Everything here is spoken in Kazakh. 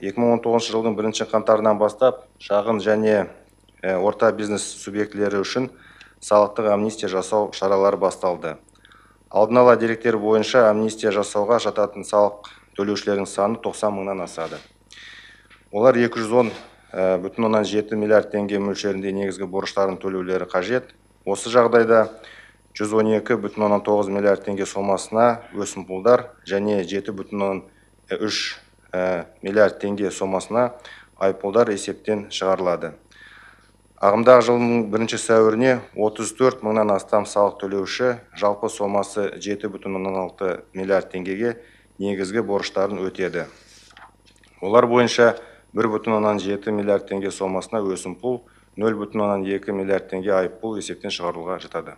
екі мың он тоғызыншы жылдың бірінші қаңтарынан бастап шағын және орта бизнес субъектілері үшін салықтық амнистия жасау шаралары басталды. Алдын ала деректер бойынша амнистия жасауға жататын салық төлеушілердің саны тоқсан мыңнан асады. Олар екі жүз он бүтін оннан жеті миллиард теңге мөлшерінде негізгі борыштарын төлеулері қажет. Осы жағдайда жүз он екі бүтін оннан тоғыз миллиард теңге сомасына өсімпұлдар және жеті бүтін оннан үш миллиард теңге сомасына айыппұлдар есептен шығарылады. Ағымдағы жылдың бірінші сәуіріне отыз төрт мыңнан астам салық төлеуші жалпы сомасы жеті бүтін оннан алты миллиард теңгеге негізгі борыштарын өтеді. Олар бойынша бір бүтін оннан жеті миллиард теңге сомасына өсімпұл нөл бүтін оннан екі миллиард теңге айыппұл есептен шығаруға жатады.